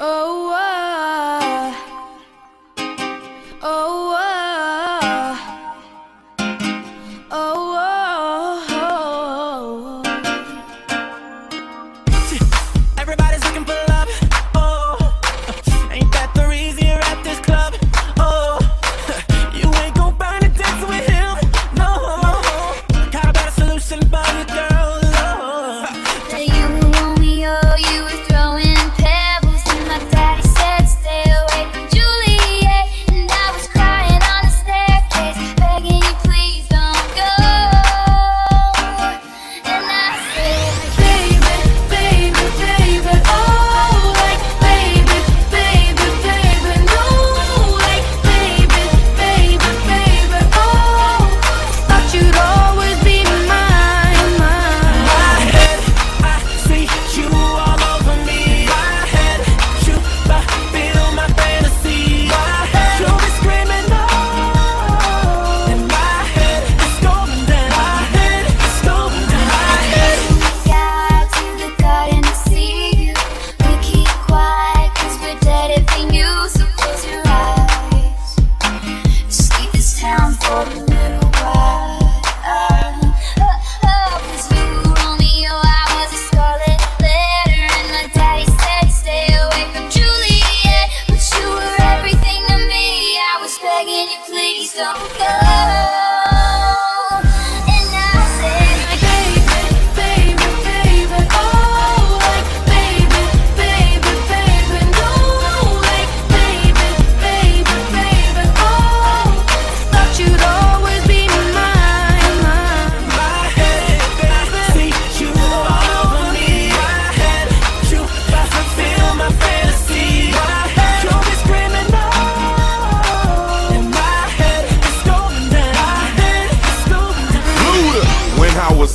oh. oh. everything you supposed to